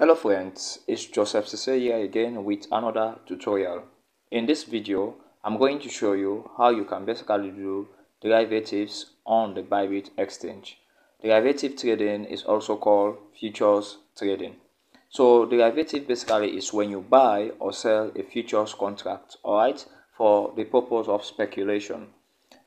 Hello friends, it's Joseph here again with another tutorial. In this video, I'm going to show you how you can basically do derivatives on the Bybit exchange. Derivative trading is also called futures trading. So derivative basically is when you buy or sell a futures contract, alright, for the purpose of speculation.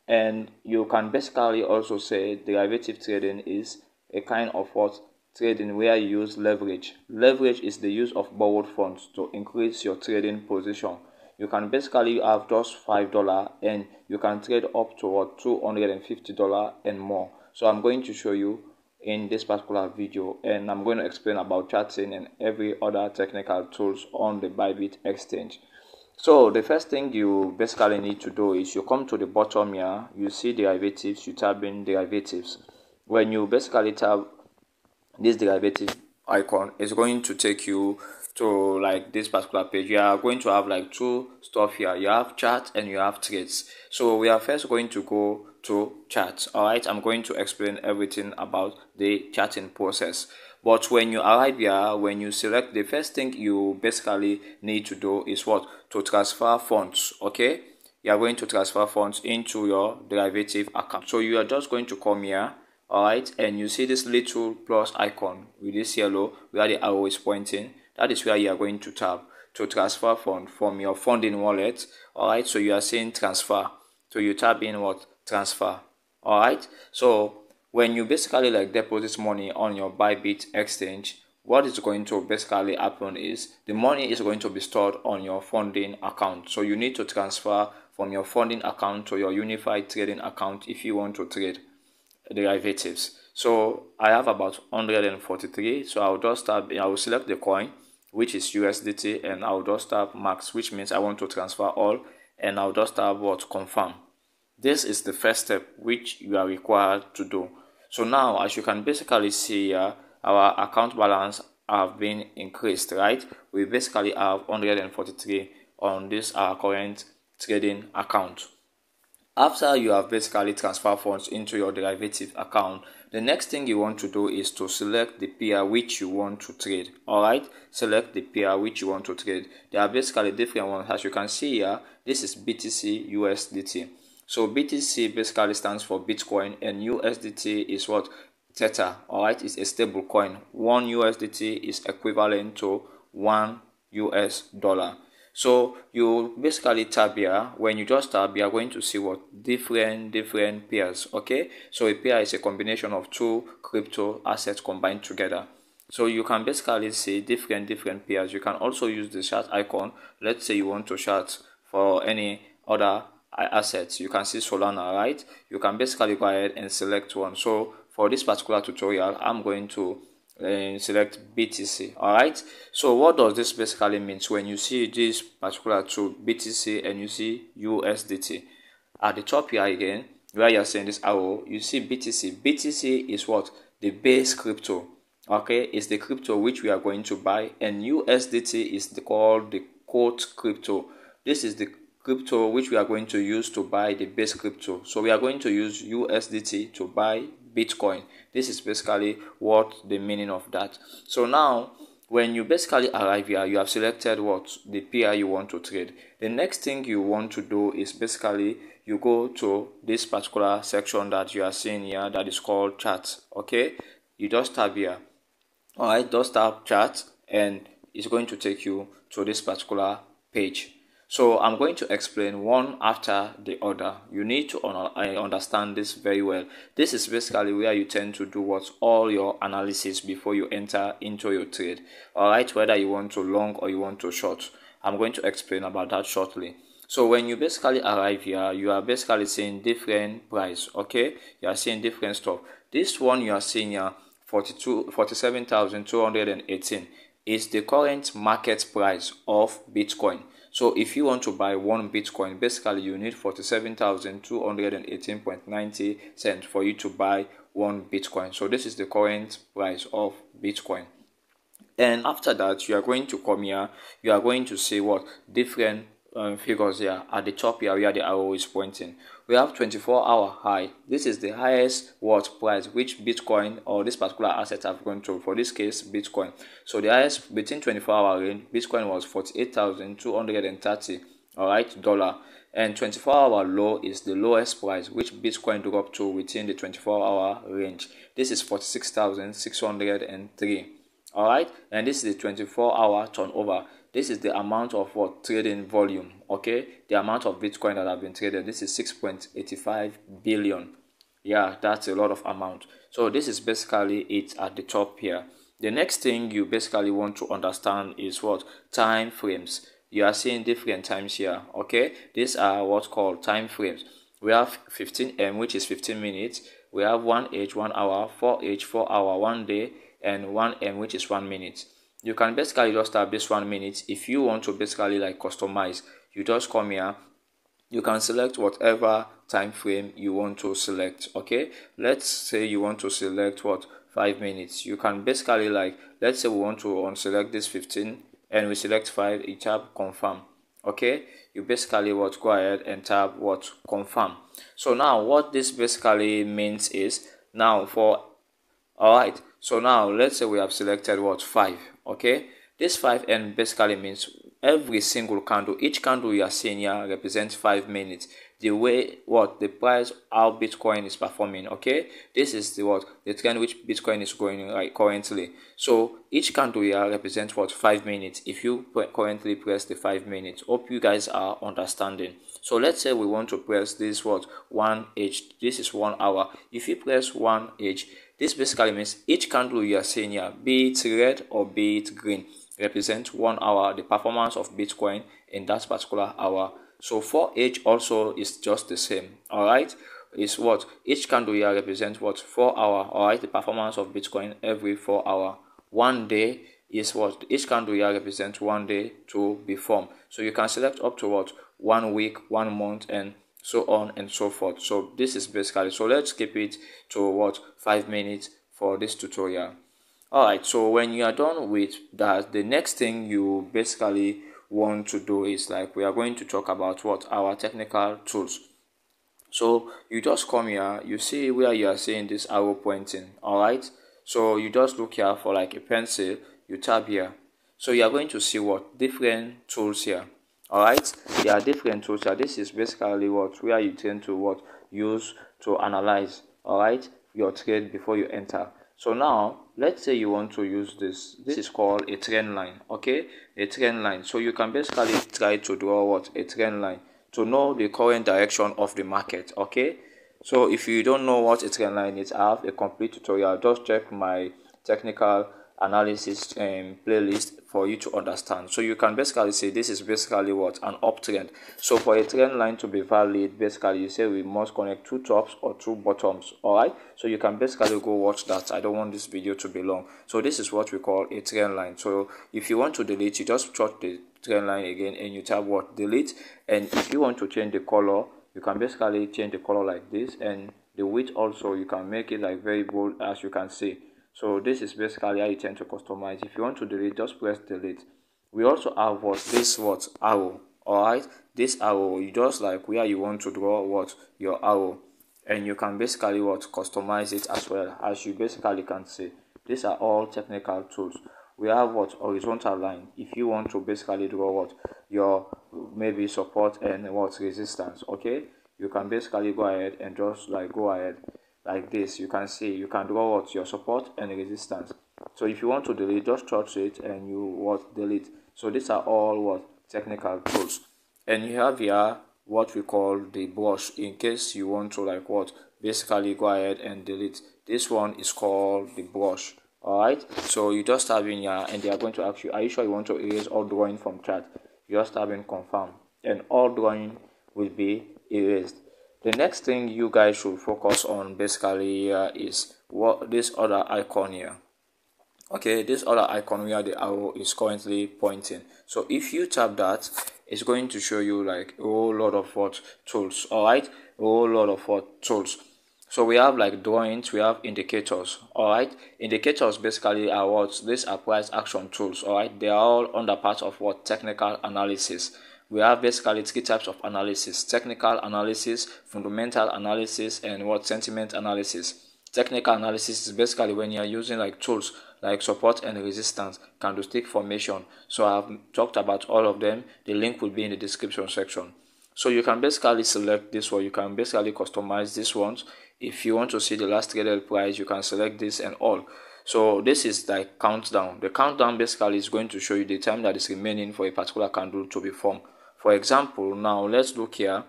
And you can basically also say derivative trading is a kind of what trading where you use leverage. Leverage is the use of borrowed funds to increase your trading position. You can basically have just five dollar and you can trade up to what two hundred and fifty dollar and more. So I'm going to show you in this particular video and I'm going to explain about charting and every other technical tools on the Bybit exchange. So the first thing you basically need to do is you come to the bottom here, you see derivatives, you tab in derivatives. When you basically tab this derivative icon is going to take you to like this particular page. You are going to have like two stuff here. You have chart and you have trades so we are first going to go to charts all right i'm going to explain everything about the charting process. But when you arrive here when you select the first thing you basically need to do is what? To transfer funds okay? You are going to transfer funds into your derivative account. So you are just going to come here alright and you see this little plus icon with this yellow where the arrow is pointing. That is where you are going to tap to transfer fund from your funding wallet. Alright so you are saying transfer. So you tap in what? Transfer. Alright so when you basically like deposit money on your bybit exchange what is going to basically happen is the money is going to be stored on your funding account. So you need to transfer from your funding account to your unified trading account if you want to trade derivatives. So I have about 143. So I'll just tap, I will select the coin, which is USDT, and I'll just tap max, which means I want to transfer all, and I'll just tap what confirm. This is the first step which you are required to do. So now, as you can basically see here, our account balance have been increased, right? We basically have 143 on this our current trading account. After you have basically transferred funds into your derivative account, the next thing you want to do is to select the pair which you want to trade. Alright, select the pair which you want to trade. There are basically different ones. As you can see here, this is BTC USDT. So BTC basically stands for Bitcoin and USDT is what? Tether. Alright, it's a stable coin. One USDT is equivalent to one US dollar. So you basically tab here. When you just tab, you are going to see what different different pairs. Okay, so a pair is a combination of two crypto assets combined together. So you can basically see different different pairs. You can also use the chart icon. Let's say you want to chart for any other assets. You can see Solana, right? You can basically go ahead and select one. So for this particular tutorial, I'm going to and select BTC. All right. So what does this basically mean? So when you see this particular tool BTC and you see USDT at the top here again, where you're seeing this arrow, you see BTC. BTC is what the base crypto. Okay, is the crypto which we are going to buy, and USDT is the, called the quote crypto. This is the crypto which we are going to use to buy the base crypto. So we are going to use USDT to buy Bitcoin. This is basically what the meaning of that. So now, when you basically arrive here, you have selected what the pair you want to trade. The next thing you want to do is basically you go to this particular section that you are seeing here that is called chart. Okay, you just tap here. Alright, just tap chart and it's going to take you to this particular page. So I'm going to explain one after the other. You need to understand this very well. This is basically where you tend to do what all your analysis before you enter into your trade. All right, whether you want to long or you want to short. I'm going to explain about that shortly. So when you basically arrive here, you are basically seeing different price. Okay, you are seeing different stuff. This one you are seeing here, 42, 47,218 is the current market price of Bitcoin. So if you want to buy one Bitcoin, basically you need 47,218.90 cents for you to buy one Bitcoin. So this is the current price of Bitcoin. And after that, you are going to come here, you are going to see what different um, figures here at the top here where the arrow is pointing. We have 24 hour high. This is the highest what price which bitcoin or this particular asset have gone to for this case bitcoin. So the highest between 24 hour range bitcoin was 48230 all right dollar. And 24 hour low is the lowest price which bitcoin dropped to within the 24 hour range. This is 46603 all right and this is the 24 hour turnover this is the amount of what? Trading volume okay? The amount of bitcoin that have been traded. This is 6.85 billion. Yeah that's a lot of amount. So this is basically it at the top here. The next thing you basically want to understand is what? Time frames. You are seeing different times here okay? These are what's called time frames. We have 15m which is 15 minutes. We have 1h 1 hour 4h 4 hour 1 day and 1m which is 1 minute you can basically just have this one minute. If you want to basically like customize you just come here. You can select whatever time frame you want to select okay? Let's say you want to select what five minutes. You can basically like let's say we want to unselect this 15 and we select 5 you tap confirm okay? You basically what go ahead and tap what confirm. So now what this basically means is now for all right so now let's say we have selected what 5 okay? This 5n basically means every single candle each candle you are seeing here represents five minutes. The way what the price how bitcoin is performing okay? This is the what the trend which bitcoin is going right currently. So each candle here represents what five minutes. If you currently press the five minutes hope you guys are understanding. So let's say we want to press this what one h this is one hour. If you press one h this basically means each candle you are seeing here, be it red or be it green, represents one hour, the performance of Bitcoin in that particular hour. So 4H also is just the same. Alright, is what each candle here represents what 4 hour. Alright, the performance of Bitcoin every 4 hour. One day is what each candle here represents one day to be formed. So you can select up to what one week, one month, and so on and so forth. So this is basically so let's keep it to what five minutes for this tutorial. All right so when you are done with that the next thing you basically want to do is like we are going to talk about what our technical tools. So you just come here you see where you are seeing this arrow pointing all right? So you just look here for like a pencil you tap here. So you are going to see what different tools here all right there are different tools here this is basically what where you tend to what use to analyze all right your trade before you enter. So now let's say you want to use this. This is called a trend line okay? A trend line. So you can basically try to draw what? A trend line to know the current direction of the market okay? So if you don't know what a trend line is i have a complete tutorial. Just check my technical analysis um, playlist for you to understand. So you can basically say this is basically what an uptrend. So for a trend line to be valid, basically you say we must connect two tops or two bottoms. All right. So you can basically go watch that. I don't want this video to be long. So this is what we call a trend line. So if you want to delete, you just chart the trend line again and you tap what delete. And if you want to change the color, you can basically change the color like this and the width also you can make it like very bold as you can see so this is basically how you tend to customize. If you want to delete just press delete. We also have what this what arrow. All right this arrow you just like where you want to draw what your arrow. And you can basically what customize it as well as you basically can see. These are all technical tools. We have what horizontal line. If you want to basically draw what your maybe support and what resistance okay? You can basically go ahead and just like go ahead like this you can see you can draw what your support and resistance. So if you want to delete just touch it and you what delete. So these are all what technical tools. And you have here what we call the brush in case you want to like what basically go ahead and delete. This one is called the brush all right so you just have in here and they are going to ask you are you sure you want to erase all drawing from chart just have in confirm. And all drawing will be erased the next thing you guys should focus on basically uh, is what this other icon here. Okay this other icon where the arrow is currently pointing. So if you tap that it's going to show you like a whole lot of what tools all right a whole lot of what tools. So we have like drawings we have indicators all right indicators basically are what these price action tools all right they are all under part of what technical analysis we have basically three types of analysis technical analysis fundamental analysis and what sentiment analysis. Technical analysis is basically when you are using like tools like support and resistance candlestick formation. So i've talked about all of them. The link will be in the description section. So you can basically select this one. You can basically customize this one. If you want to see the last traded price you can select this and all. So this is like countdown. The countdown basically is going to show you the time that is remaining for a particular candle to be formed for example now let's look here.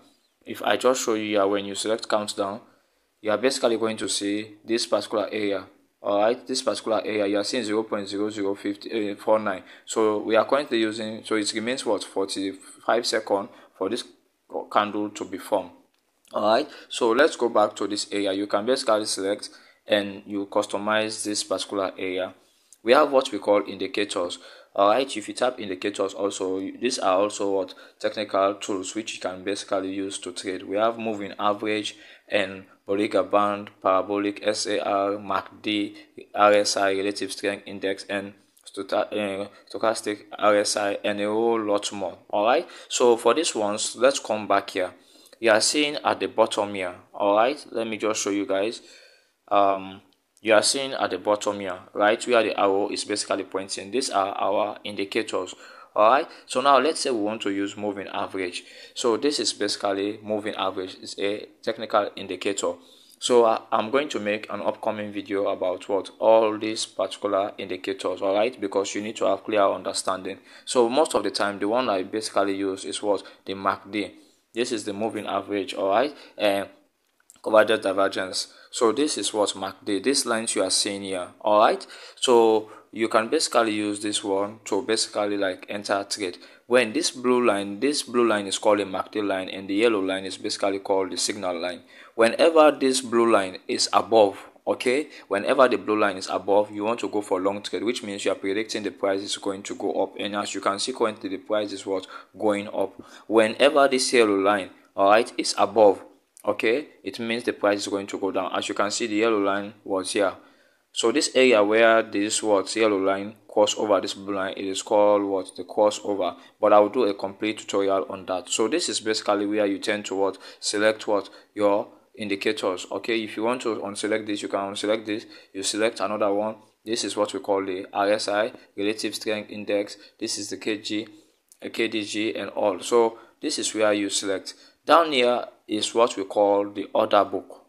If i just show you here when you select countdown you are basically going to see this particular area. All right this particular area you are seeing 0 eh, 0.0049 so we are currently using so it remains what 45 seconds for this candle to be formed. All right so let's go back to this area. You can basically select and you customize this particular area. We have what we call indicators all right if you tap indicators also these are also what technical tools which you can basically use to trade we have moving average and Bollinger Band, Parabolic SAR, MACD, RSI, Relative Strength Index, and uh, stochastic RSI and a whole lot more. Alright, so for this ones, let's come back here. You are seeing at the bottom here. Alright, let me just show you guys. Um, you are seeing at the bottom here, right where the arrow is basically pointing. These are our indicators all right? So now let's say we want to use moving average. So this is basically moving average it's a technical indicator. So uh, i'm going to make an upcoming video about what all these particular indicators all right because you need to have clear understanding. So most of the time the one i basically use is what? The macd this is the moving average all right? And convergence divergence. So this is what macd this lines you are seeing here. All right? So you can basically use this one to basically like enter a trade. When this blue line this blue line is called a MACD line and the yellow line is basically called the signal line. Whenever this blue line is above okay? Whenever the blue line is above you want to go for long trade which means you are predicting the price is going to go up. And as you can see currently the price is what? Going up. Whenever this yellow line all right is above okay it means the price is going to go down as you can see the yellow line was here so this area where this what yellow line cross over this blue line, it is called what the crossover. But I will do a complete tutorial on that. So this is basically where you tend to what select what your indicators. Okay, if you want to unselect this, you can unselect this. You select another one. This is what we call the RSI, Relative Strength Index. This is the KG, KDJ, and all. So this is where you select. Down here is what we call the order book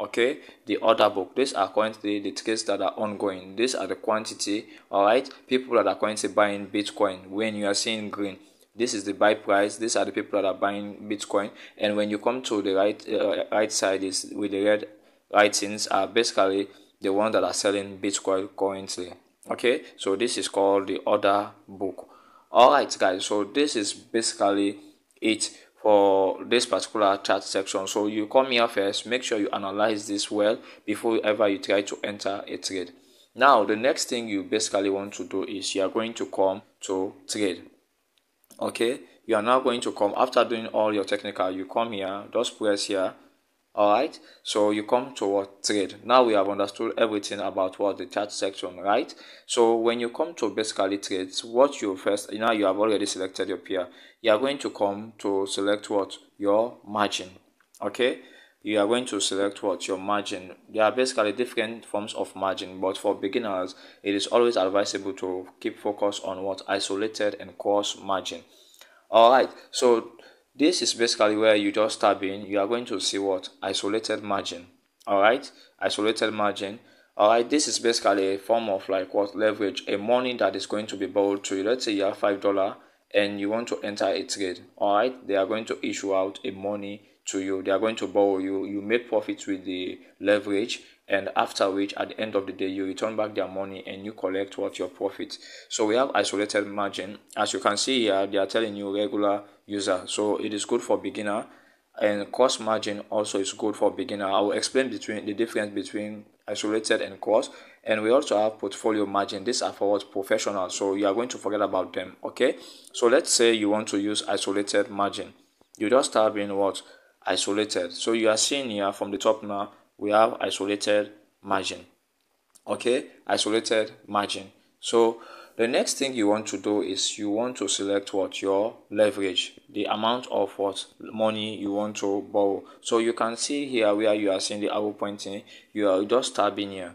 okay? The order book. These are currently the trades that are ongoing. These are the quantity all right? People that are currently buying bitcoin. When you are seeing green this is the buy price. These are the people that are buying bitcoin. And when you come to the right uh, right side is with the red writings are basically the ones that are selling bitcoin currently okay? So this is called the order book. All right guys. So this is basically it for this particular chart section. So you come here first make sure you analyze this well before ever you try to enter a trade. Now the next thing you basically want to do is you are going to come to trade. Okay? You are now going to come. After doing all your technical you come here just press here all right so you come to what trade. Now we have understood everything about what the chart section right? So when you come to basically trades what you first now you have already selected your pair. You are going to come to select what? Your margin okay? You are going to select what? Your margin. There are basically different forms of margin but for beginners it is always advisable to keep focus on what? Isolated and cross margin. All right so this is basically where you just tab in you are going to see what? Isolated margin. All right isolated margin. All right this is basically a form of like what? Leverage a money that is going to be borrowed to you. Let's say you have five dollar and you want to enter a trade. All right they are going to issue out a money to you. They are going to borrow you. You make profits with the leverage and after which at the end of the day you return back their money and you collect what your profit so we have isolated margin. As you can see here they are telling you regular user. So it is good for beginner and cross margin also is good for beginner. I will explain between the difference between isolated and cross. And we also have portfolio margin. These are for what? Professional. So you are going to forget about them okay? So let's say you want to use isolated margin. You just type in what? Isolated. So you are seeing here from the top now we have isolated margin. Okay? Isolated margin. So the next thing you want to do is you want to select what? Your leverage. The amount of what? Money you want to borrow. So you can see here where you are seeing the arrow pointing. You are just tabbing here.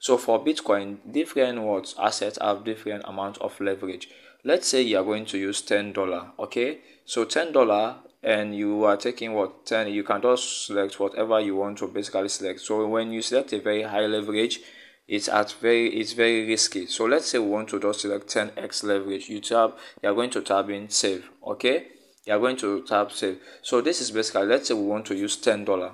So for bitcoin different what? Assets have different amount of leverage. Let's say you are going to use ten dollar. Okay? So ten dollar and you are taking what 10 you can just select whatever you want to basically select. So when you select a very high leverage it's at very it's very risky. So let's say we want to just select 10x leverage you tab you are going to tab in save okay? You are going to tab save. So this is basically let's say we want to use 10 dollar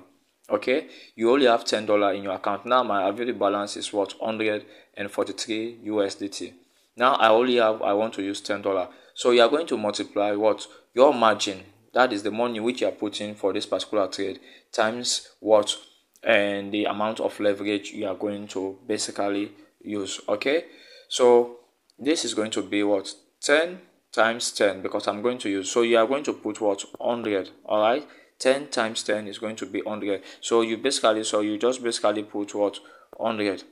okay? You only have 10 dollar in your account. Now my available balance is what 143 usdt now i only have i want to use 10 dollar. So you are going to multiply what? Your margin that is the money which you are putting for this particular trade times what and the amount of leverage you are going to basically use okay? So this is going to be what? 10 times 10 because i'm going to use so you are going to put what? 100 all right 10 times 10 is going to be 100 so you basically so you just basically put what? 100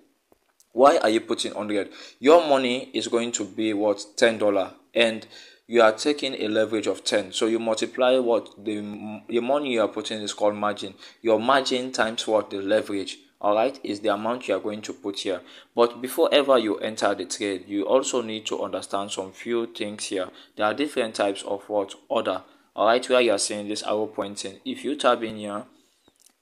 why are you putting 100 your money is going to be what? 10 dollar and you are taking a leverage of 10 so you multiply what the the money you are putting is called margin. Your margin times what the leverage all right is the amount you are going to put here. But before ever you enter the trade you also need to understand some few things here. There are different types of what? Order all right where you are seeing this arrow pointing. If you tab in here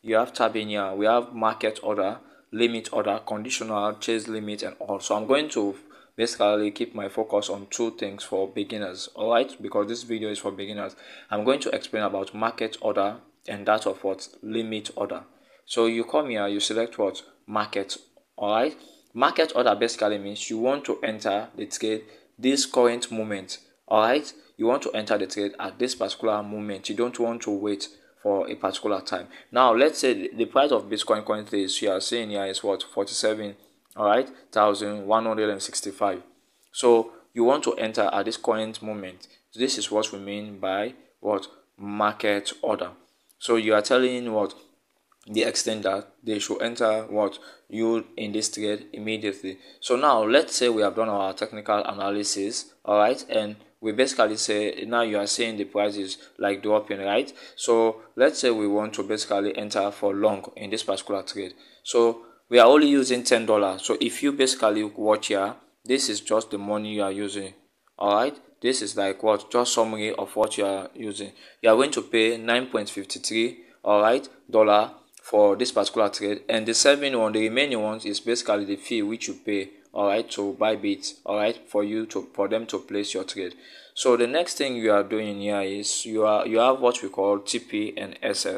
you have tab in here. We have market order limit order conditional chase limit and all. So i'm going to basically keep my focus on two things for beginners all right because this video is for beginners. I'm going to explain about market order and that of what? Limit order. So you come here you select what? Market all right market order basically means you want to enter the trade this current moment all right you want to enter the trade at this particular moment. You don't want to wait for a particular time. Now let's say the price of bitcoin currently is you are seeing here is what? 47 all right? 1165 so you want to enter at this current moment. This is what we mean by what? Market order. So you are telling what? The extent that they should enter what? You in this trade immediately. So now let's say we have done our technical analysis all right? And we basically say now you are saying the price is like dropping right? So let's say we want to basically enter for long in this particular trade. So we are only using ten dollars. So if you basically watch here this is just the money you are using. All right? This is like what? Just summary of what you are using. You are going to pay 9.53 all right dollar for this particular trade. And the seven one the remaining ones is basically the fee which you pay all right to buy bits all right for you to for them to place your trade. So the next thing you are doing here is you are you have what we call tp and sl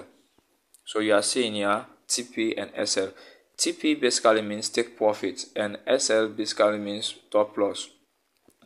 so you are seeing here tp and sl TP basically means take profit and SL basically means stop loss.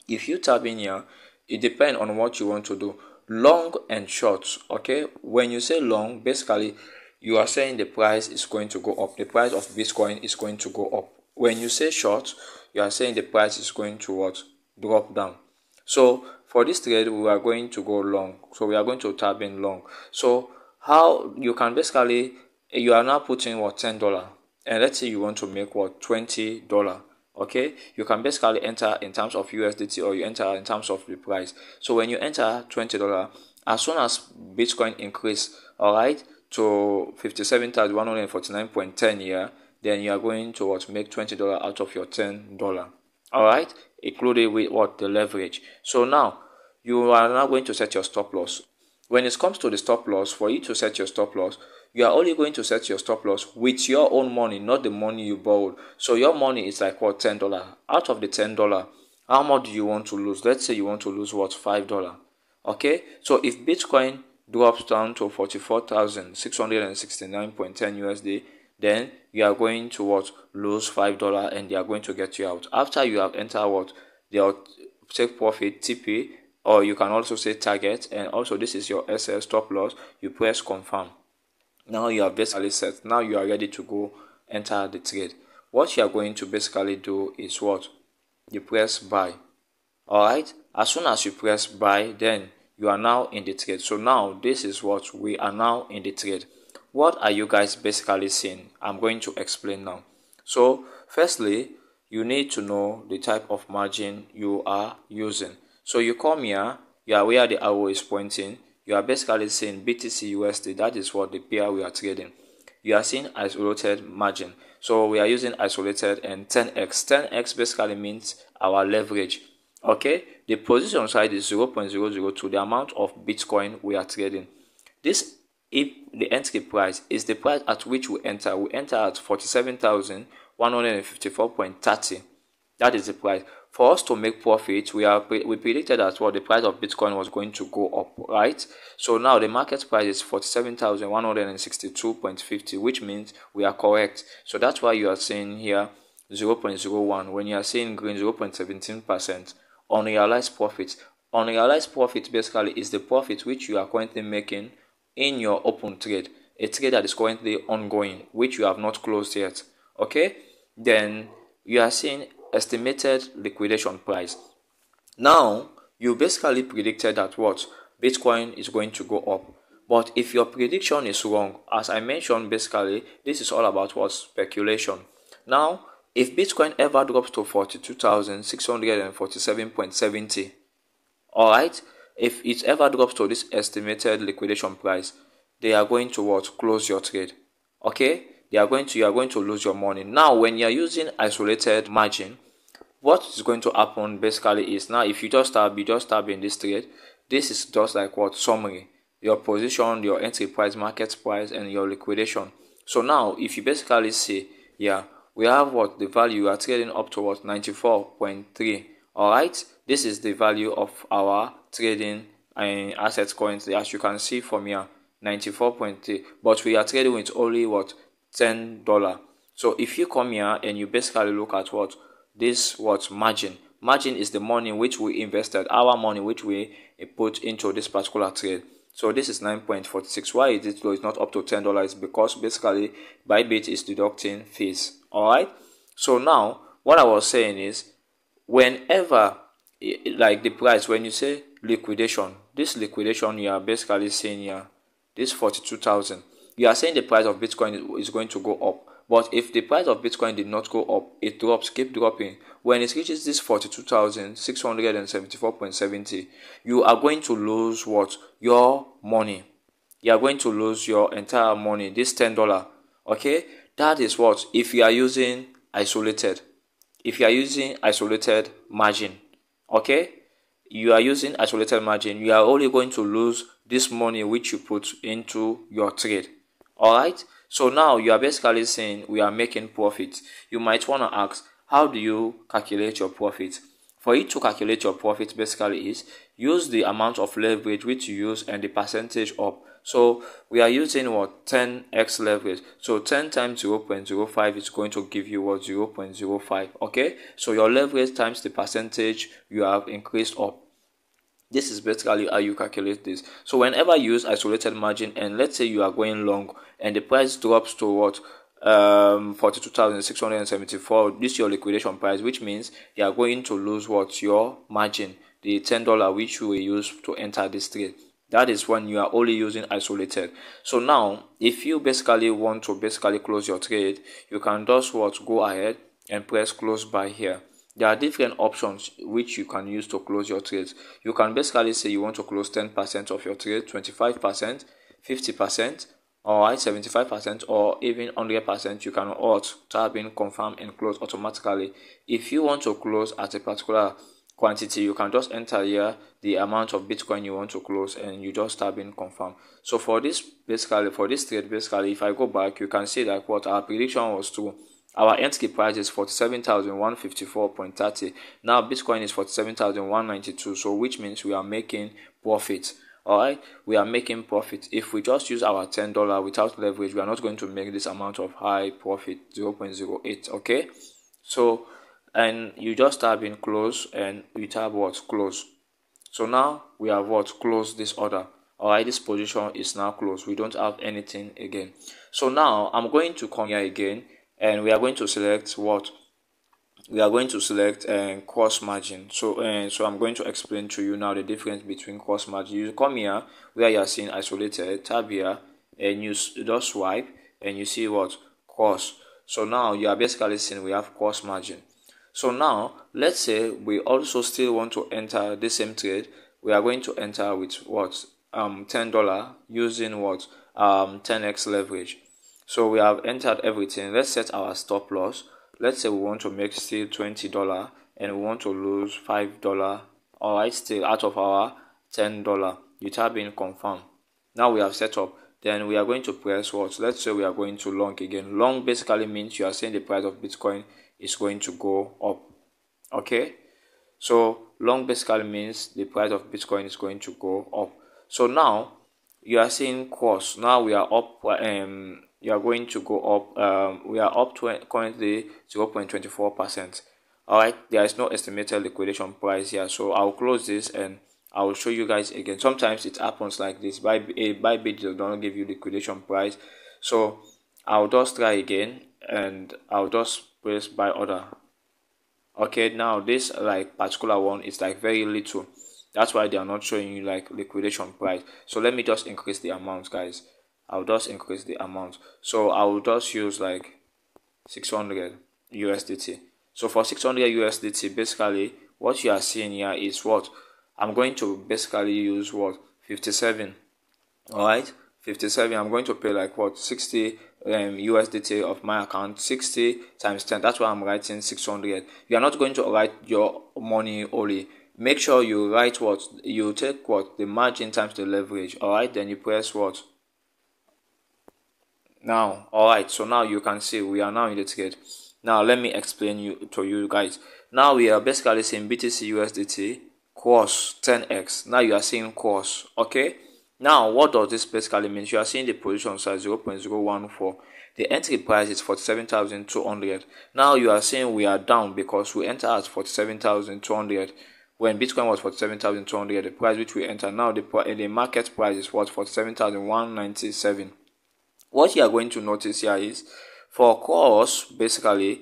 If you tab in here, it depends on what you want to do. Long and short, okay? When you say long, basically you are saying the price is going to go up. The price of Bitcoin is going to go up. When you say short, you are saying the price is going to what? Drop down. So for this trade, we are going to go long. So we are going to tab in long. So how you can basically you are now putting what ten dollar and let's say you want to make what 20 dollar okay? You can basically enter in terms of usdt or you enter in terms of the price. So when you enter 20 dollar as soon as bitcoin increase all right to 57,149.10 here then you are going to what make 20 dollar out of your 10 dollar all right included with what the leverage. So now you are now going to set your stop loss when it comes to the stop loss for you to set your stop loss you are only going to set your stop loss with your own money, not the money you borrowed. So your money is like what ten dollar. Out of the ten dollar, how much do you want to lose? Let's say you want to lose what five dollar. Okay, so if Bitcoin drops down to forty four thousand six hundred and sixty nine point ten USD, then you are going to what lose five dollar, and they are going to get you out. After you have entered what they take profit TP, or you can also say target, and also this is your SL stop loss. You press confirm. Now you are basically set. Now you are ready to go enter the trade. What you are going to basically do is what? You press buy. All right as soon as you press buy then you are now in the trade. So now this is what we are now in the trade. What are you guys basically seeing? I'm going to explain now. So firstly you need to know the type of margin you are using. So you come here, you are where the arrow is pointing, you are basically seeing BTC USD, that is what the pair we are trading. You are seeing isolated margin. So we are using isolated and 10x. 10x basically means our leverage. Okay, the position side is 0.002, the amount of Bitcoin we are trading. This if the entry price is the price at which we enter, we enter at 47,154.30. That is the price. For us to make profit, we are we predicted that what the price of Bitcoin was going to go up, right? So now the market price is 47,162.50, which means we are correct. So that's why you are seeing here 0.01 when you are seeing green 0.17% unrealized profit. Unrealized profit basically is the profit which you are currently making in your open trade, a trade that is currently ongoing, which you have not closed yet. Okay, then you are seeing estimated liquidation price. Now, you basically predicted that what Bitcoin is going to go up. But if your prediction is wrong, as I mentioned, basically, this is all about what speculation. Now, if Bitcoin ever drops to 42,647.70, all right, if it ever drops to this estimated liquidation price, they are going to what close your trade. Okay, they are going to you are going to lose your money. Now, when you are using isolated margin, what is going to happen basically is now if you just start you just start in this trade, this is just like what summary your position, your entry price, market price, and your liquidation. So now, if you basically see, yeah, we have what the value we are trading up to what 94.3 all right this is the value of our trading and assets currently as you can see from here 94.3 but we are trading with only what 10 dollar. So if you come here and you basically look at what this what margin margin is the money which we invested our money which we put into this particular trade. So this is 9.46 why is it low it's not up to 10 dollars. Because basically bybit is deducting fees. All right? So now what i was saying is whenever like the price when you say liquidation this liquidation you are basically saying here this 42000 you are saying the price of bitcoin is going to go up but if the price of bitcoin did not go up it drops keep dropping when it reaches this 42674.70 you are going to lose what your money you are going to lose your entire money this $10 okay that is what if you are using isolated. If you are using isolated margin, okay, you are using isolated margin, you are only going to lose this money which you put into your trade. All right. So now you are basically saying we are making profit. You might want to ask, how do you calculate your profit? For you to calculate your profit basically is use the amount of leverage which you use and the percentage of so we are using what 10x leverage. So 10 times 0.05 is going to give you what 0.05. Okay, so your leverage times the percentage you have increased up. This is basically how you calculate this. So whenever you use isolated margin and let's say you are going long and the price drops to what um 42,674 this is your liquidation price which means you are going to lose what your margin the $10 which you will use to enter this trade. That is when you are only using isolated. So now if you basically want to basically close your trade you can just what go ahead and press close by here there are different options which you can use to close your trades. You can basically say you want to close 10% of your trade 25% 50% or 75% or even 100% you can alt tab in confirm and close automatically. If you want to close at a particular quantity you can just enter here the amount of bitcoin you want to close and you just type in confirm. So for this basically for this trade basically if i go back you can see that what our prediction was true our entry price is 47,154.30 now bitcoin is 47,192 so which means we are making profit. All right? We are making profit. If we just use our $10 without leverage we are not going to make this amount of high profit 0.08 okay? So and you just type in close and you type what? Close. So now we have what? Close this order. All right? This position is now closed. We don't have anything again. So now i'm going to come here again and we are going to select what? We are going to select uh, cross margin. So uh, so i'm going to explain to you now the difference between cross margin. You come here where you are seeing isolated tab here and you just swipe and you see what? Cross so now you are basically seeing we have cross margin. So now let's say we also still want to enter the same trade. We are going to enter with what? Um ten dollar using what? Um 10x leverage so we have entered everything. Let's set our stop loss. Let's say we want to make still 20 dollar and we want to lose five dollar. All right still out of our ten dollar. You tap been confirmed. now we have set up. Then we are going to press what? Let's say we are going to long again. Long basically means you are saying the price of bitcoin is going to go up. Okay? So long basically means the price of bitcoin is going to go up. So now you are seeing cross now we are up um you are going to go up um we are up to currently 0.24 percent. All right there is no estimated liquidation price here so i'll close this and i will show you guys again. Sometimes it happens like this by a bybit does not give you liquidation price. So i'll just try again and i'll just press buy order. Okay now this like particular one is like very little. That's why they are not showing you like liquidation price. So let me just increase the amount guys i'll just increase the amount so i'll just use like 600 usdt so for 600 USDT, basically what you are seeing here is what I'm going to basically use what 57. All right, 57. I'm going to pay like what 60 um, USDT of my account. 60 times 10. That's why I'm writing 600. You are not going to write your money only. Make sure you write what you take what the margin times the leverage. All right, then you press what now all right so now you can see we are now in the trade now let me explain you to you guys. Now we are basically saying BTC USDT cross 10x. Now you are seeing cross, okay? Now what does this basically mean? You are seeing the position size 0.014. The entry price is 47,200. Now you are saying we are down because we enter at 47,200 when Bitcoin was 47,200, the price which we enter now, the, the market price is what 47,197. What you are going to notice here is for cross basically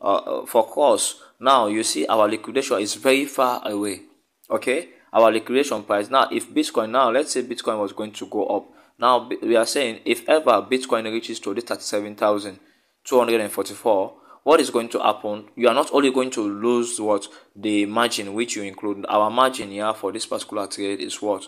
uh, uh, for cross now you see our liquidation is very far away okay? Our liquidation price now if bitcoin now let's say bitcoin was going to go up now we are saying if ever bitcoin reaches to the 37244 what is going to happen? You are not only going to lose what? The margin which you include. Our margin here for this particular trade is what?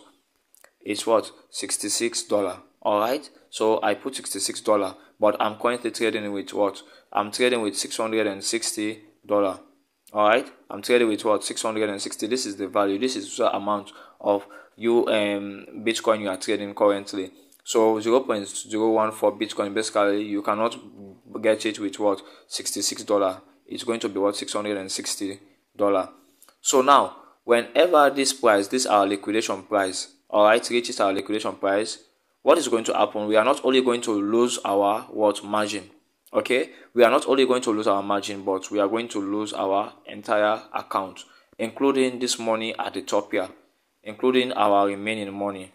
Is what? 66 dollar all right so i put 66 dollar but i'm currently trading with what? I'm trading with 660 dollar. All right? I'm trading with what? 660 this is the value. This is the amount of you um bitcoin you are trading currently. So 0.014 bitcoin basically you cannot get it with what? 66 dollar. It's going to be what? 660 dollar. So now whenever this price this our liquidation price all right reaches our liquidation price what is going to happen we are not only going to lose our what margin okay? We are not only going to lose our margin but we are going to lose our entire account including this money at the top here including our remaining money.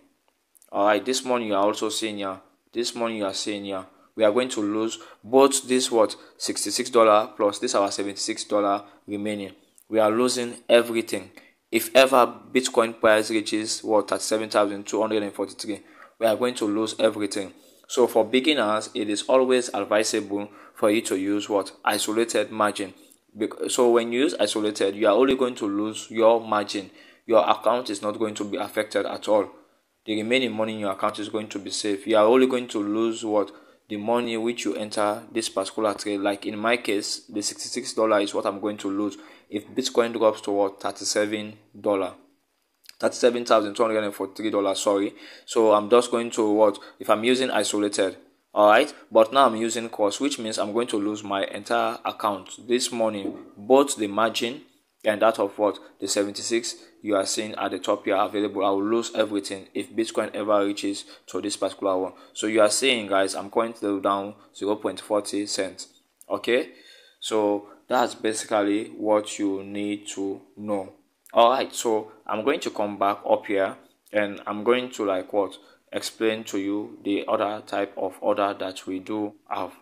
All right this money you are also seeing here this money you are seeing here we are going to lose both this what 66 dollar plus this our 76 dollar remaining. We are losing everything. If ever bitcoin price reaches what at 7243 we are going to lose everything. So for beginners, it is always advisable for you to use what isolated margin. So when you use isolated, you are only going to lose your margin. Your account is not going to be affected at all. The remaining money in your account is going to be safe. You are only going to lose what the money which you enter this particular trade. Like in my case, the sixty-six dollar is what I'm going to lose if Bitcoin drops to what thirty-seven dollar. $37,243 sorry. So i'm just going to what? If i'm using isolated all right but now i'm using cross which means i'm going to lose my entire account. This morning both the margin and that of what? The 76 you are seeing at the top here available. I will lose everything if bitcoin ever reaches to this particular one. So you are seeing guys i'm going to down 0.40 cents okay? So that's basically what you need to know all right so i'm going to come back up here and i'm going to like what? Explain to you the other type of order that we do have.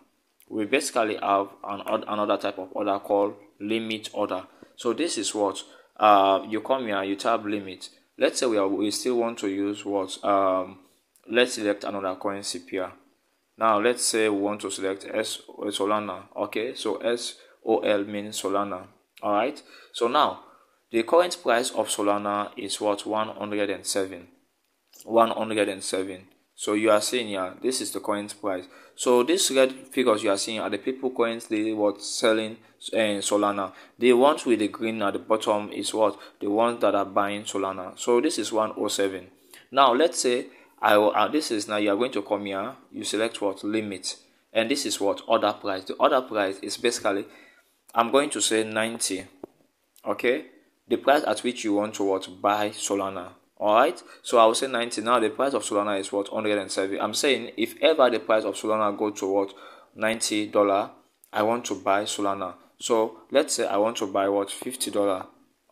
We basically have an another type of order called limit order. So this is what uh you come here you tab limit. Let's say we are we still want to use what um let's select another currency pair now let's say we want to select s solana. Okay so s o l means solana. All right. So now the current price of Solana is what 107. 107. So you are seeing here, this is the current price. So these red figures you are seeing are the people currently what selling uh, Solana. The ones with the green at the bottom is what the ones that are buying Solana. So this is 107. Now let's say I will, uh, this is now you are going to come here. You select what limit, and this is what order price. The order price is basically I'm going to say 90. Okay, the price at which you want to what buy Solana. Alright, so I will say 90 now. The price of Solana is what 107. I'm saying if ever the price of Solana go to what 90 dollar, I want to buy Solana. So let's say I want to buy what 50 dollar,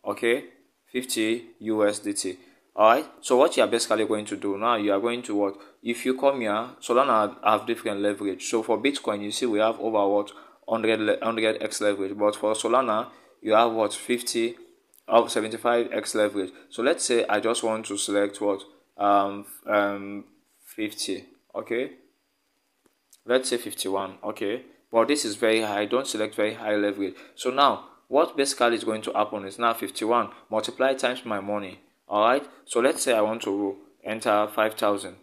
okay, 50 USDT. Alright, so what you are basically going to do now, you are going to what if you come here, Solana have different leverage. So for Bitcoin, you see we have over what 100 100x leverage, but for Solana, you have what 50 of 75x leverage. So let's say I just want to select what? Um um 50 okay? Let's say 51 okay? But this is very high. Don't select very high leverage. So now what basically is going to happen is now 51 multiply times my money all right so let's say i want to enter 5000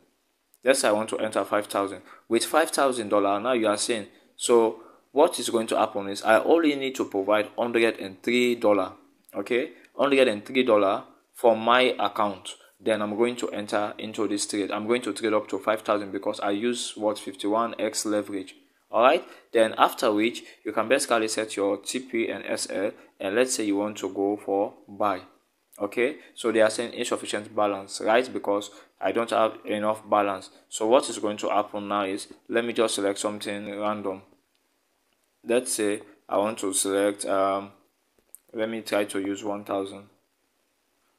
let's say i want to enter 5000 with 5000 dollar now you are saying so what is going to happen is i only need to provide 103 dollar okay? Only getting three dollar for my account. Then i'm going to enter into this trade. I'm going to trade up to 5000 because i use what 51x leverage. All right then after which you can basically set your tp and sl and let's say you want to go for buy. Okay? So they are saying insufficient balance right? Because i don't have enough balance. So what is going to happen now is let me just select something random. Let's say i want to select um let me try to use 1000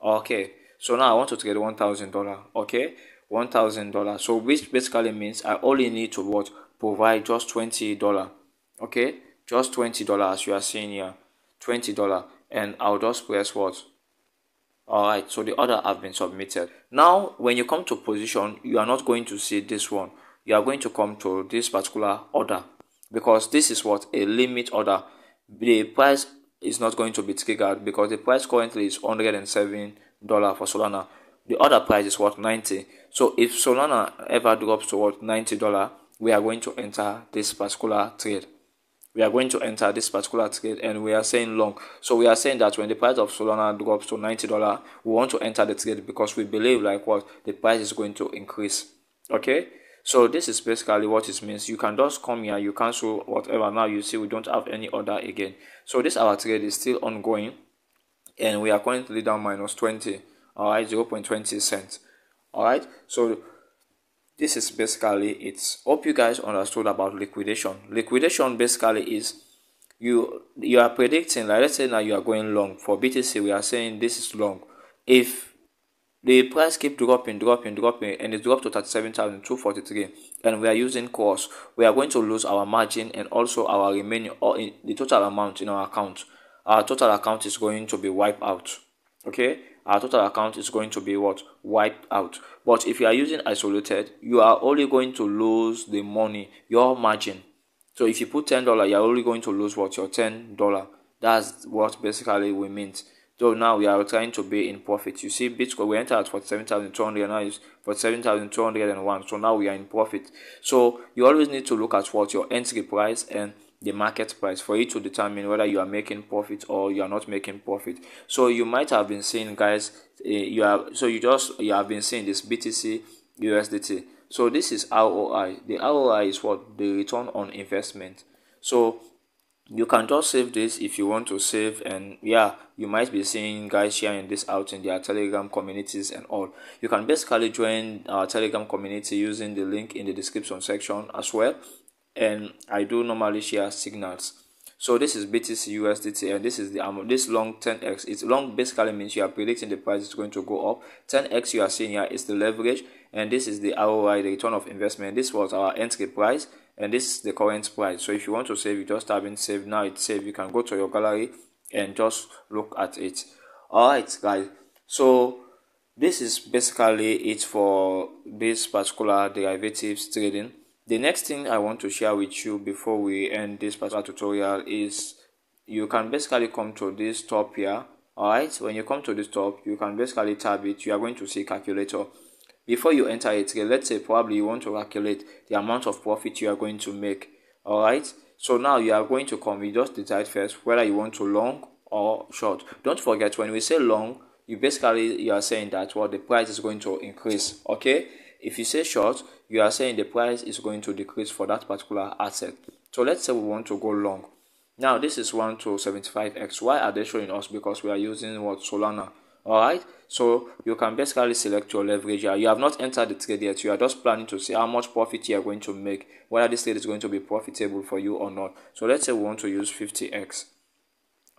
okay so now i want to trade 1000 dollar okay? 1000 dollar so which basically means i only need to what? Provide just 20 dollar okay? Just 20 dollar as you are seeing here 20 dollar and i'll just press what? All right so the order have been submitted. Now when you come to position you are not going to see this one. You are going to come to this particular order because this is what? A limit order. The price is not going to be triggered because the price currently is 107 dollar for Solana. The other price is worth 90. So if Solana ever drops to what 90 dollar, we are going to enter this particular trade. We are going to enter this particular trade and we are saying long. So we are saying that when the price of Solana drops to 90 dollar, we want to enter the trade because we believe like what the price is going to increase. Okay. So this is basically what it means. You can just come here, you cancel whatever. Now you see we don't have any order again. So this our trade is still ongoing and we are currently down minus 20. Alright, 0.20 cents. Alright, so this is basically it. Hope you guys understood about liquidation. Liquidation basically is you you are predicting like let's say now you are going long for BTC we are saying this is long. If the price keep dropping, dropping, dropping, and it dropped to 37,243. And we are using cross. We are going to lose our margin and also our remaining or the total amount in our account. Our total account is going to be wiped out. Okay, our total account is going to be what wiped out. But if you are using isolated, you are only going to lose the money, your margin. So if you put ten dollar, you are only going to lose what your ten dollar. That's what basically we meant. So now we are trying to be in profit. You see, Bitcoin we entered at 47,200 now is 47,201. So now we are in profit. So you always need to look at what your entry price and the market price for you to determine whether you are making profit or you are not making profit. So you might have been seeing, guys, uh, you have so you just you have been seeing this BTC USDT. So this is ROI. The ROI is what the return on investment. So you can just save this if you want to save and yeah you might be seeing guys sharing this out in their telegram communities and all. You can basically join our telegram community using the link in the description section as well. And i do normally share signals. So this is btc usdt and this is the um, this long 10x it's long basically means you are predicting the price is going to go up. 10x you are seeing here is the leverage and this is the roi the return of investment. This was our entry price and this is the current price. So if you want to save you just have been saved now it's saved you can go to your gallery and just look at it. All right guys. So this is basically it for this particular derivatives trading. The next thing i want to share with you before we end this particular tutorial is you can basically come to this top here. All right. When you come to this top you can basically tab it. You are going to see calculator before you enter it let's say probably you want to calculate the amount of profit you are going to make all right so now you are going to come you just decide first whether you want to long or short. Don't forget when we say long you basically you are saying that what well, the price is going to increase okay? If you say short you are saying the price is going to decrease for that particular asset. So let's say we want to go long. Now this is 1 to 75x why are they showing us? Because we are using what? Solana all right? So you can basically select your leverage here. You have not entered the trade yet. You are just planning to see how much profit you are going to make whether this trade is going to be profitable for you or not. So let's say we want to use 50x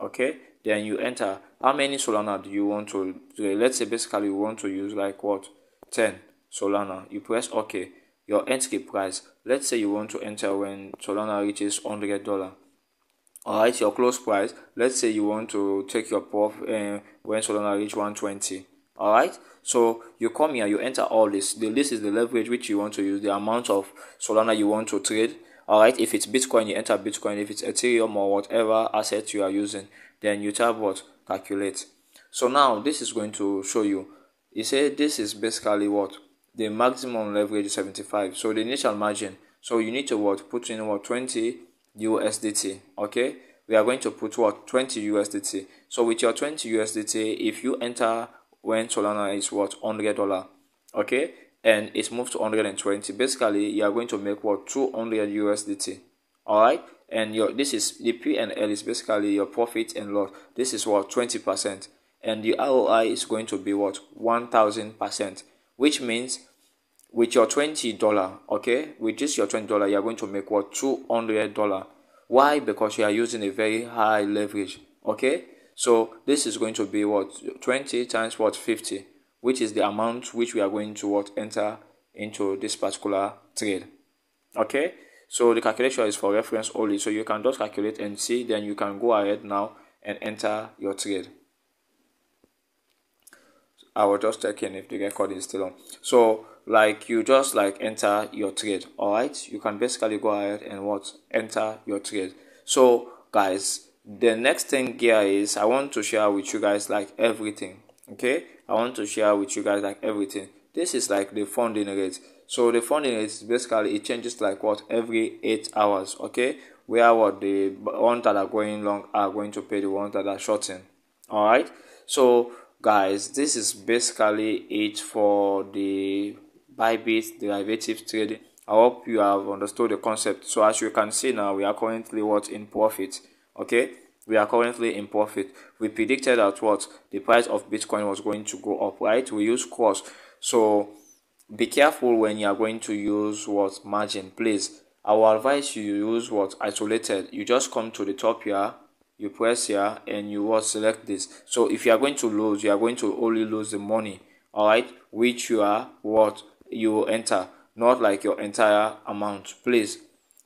okay? Then you enter. How many solana do you want to let's say basically you want to use like what? 10 solana. You press ok your entry price let's say you want to enter when solana reaches 100 dollar all right your close price. Let's say you want to take your prof uh, when solana reach 120 all right? So you come here you enter all this. The list is the leverage which you want to use the amount of solana you want to trade. All right? If it's bitcoin you enter bitcoin. If it's ethereum or whatever asset you are using then you tap what? Calculate. So now this is going to show you. You say this is basically what? The maximum leverage is 75 so the initial margin. So you need to what? Put in what? 20 USDT. Okay, we are going to put what? 20 USDT. So with your 20 USDT, if you enter when Solana is what? 100 dollar, okay, and it moves to 120, basically you are going to make what? 200 USDT. All right, and your this is the P and L is basically your profit and loss. This is what? 20 percent, and the ROI is going to be what? 1000 percent, which means with your twenty dollar okay? With just your twenty dollar you are going to make what? two hundred dollar. Why? Because you are using a very high leverage okay? So this is going to be what? 20 times what? 50 which is the amount which we are going to what? enter into this particular trade okay? So the calculation is for reference only. So you can just calculate and see then you can go ahead now and enter your trade. I will just check in if the record is still on. So like you just like enter your trade all right you can basically go ahead and what? Enter your trade. So guys the next thing here is i want to share with you guys like everything okay? I want to share with you guys like everything. This is like the funding rate. So the funding rate is basically it changes like what? Every eight hours okay? Where what? The ones that are going long are going to pay the ones that are shorting all right so guys this is basically it for the Bybit derivative trading. I hope you have understood the concept. So as you can see now, we are currently what in profit. Okay, we are currently in profit. We predicted that what the price of Bitcoin was going to go up, right? We use cross. So be careful when you are going to use what margin, please. I will advise you use what isolated. You just come to the top here, you press here, and you will select this. So if you are going to lose, you are going to only lose the money, all right, which you are what you enter, not like your entire amount, please.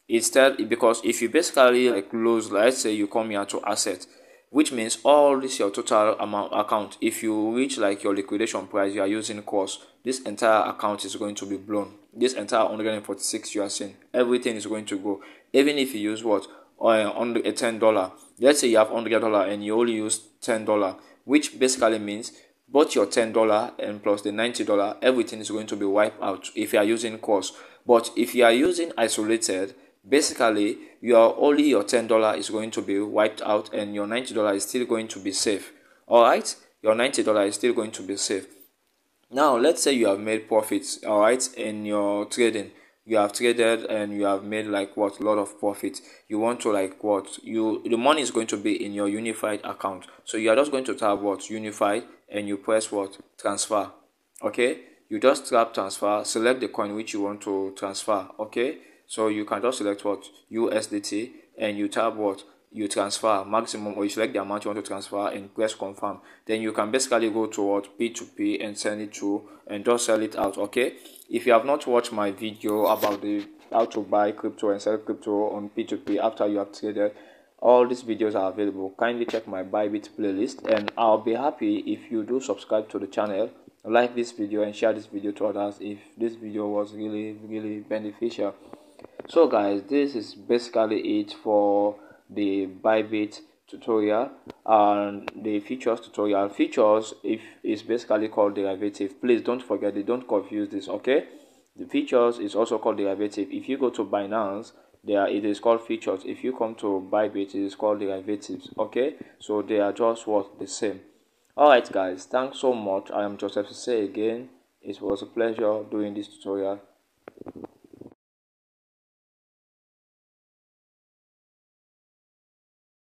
Instead, because if you basically like lose, let's say you come here to asset, which means all this your total amount account. If you reach like your liquidation price, you are using cross. This entire account is going to be blown. This entire 146 you are seeing, everything is going to go. Even if you use what uh, on a ten dollar, let's say you have hundred dollar and you only use ten dollar, which basically means both your $10 and plus the $90 everything is going to be wiped out if you are using cross. But if you are using isolated basically your only your $10 is going to be wiped out and your $90 is still going to be safe. All right? Your $90 is still going to be safe. Now let's say you have made profits all right in your trading you have traded and you have made like what a lot of profit you want to like what you the money is going to be in your unified account. So you are just going to tap what unified and you press what transfer. Okay? You just tap transfer select the coin which you want to transfer. Okay? So you can just select what usdt and you tap what you transfer maximum or you select the amount you want to transfer and press confirm. Then you can basically go to what p2p and send it to and just sell it out okay? If you have not watched my video about the how to buy crypto and sell crypto on p2p after you have traded all these videos are available. Kindly check my bybit playlist and i'll be happy if you do subscribe to the channel like this video and share this video to others if this video was really really beneficial. So guys this is basically it for the bybit tutorial and the futures tutorial. Futures if is basically called derivative. Please don't forget they don't confuse this okay? The futures is also called derivative. If you go to binance there it is called futures. If you come to bybit it is called derivatives okay? So they are just what the same. All right guys. Thanks so much. I am Joseph Sesay again. It was a pleasure doing this tutorial